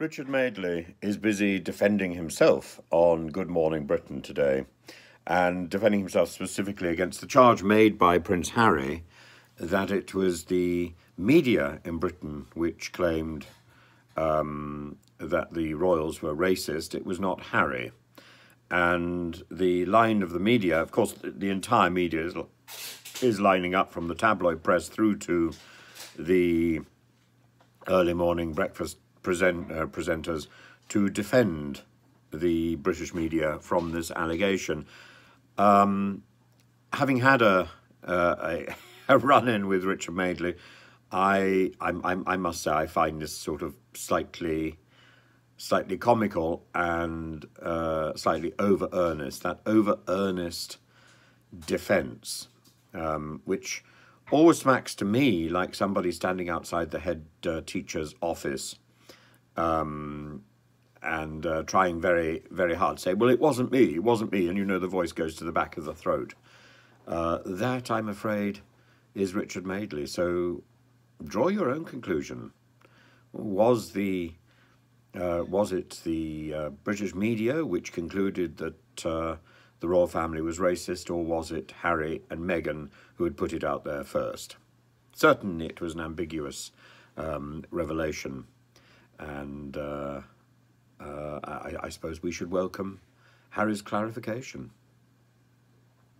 Richard Madeley is busy defending himself on Good Morning Britain today and defending himself specifically against the charge made by Prince Harry that it was the media in Britain which claimed um, that the royals were racist. It was not Harry. And the line of the media, of course, the entire media is, is lining up from the tabloid press through to the early morning breakfast present, uh, presenters to defend the British media from this allegation. Um, having had a, uh, a, a run-in with Richard Madeley, I, I, I must say I find this sort of slightly slightly comical and uh, slightly over earnest. That over earnest defence, um, which always smacks to me like somebody standing outside the head uh, teacher's office um, and uh, trying very, very hard to say, well, it wasn't me, it wasn't me, and you know the voice goes to the back of the throat. Uh, that, I'm afraid, is Richard Madeley. So draw your own conclusion. Was the uh, was it the uh, British media which concluded that uh, the royal family was racist, or was it Harry and Meghan who had put it out there first? Certainly, it was an ambiguous um, revelation and uh, uh, I, I suppose we should welcome Harry's clarification.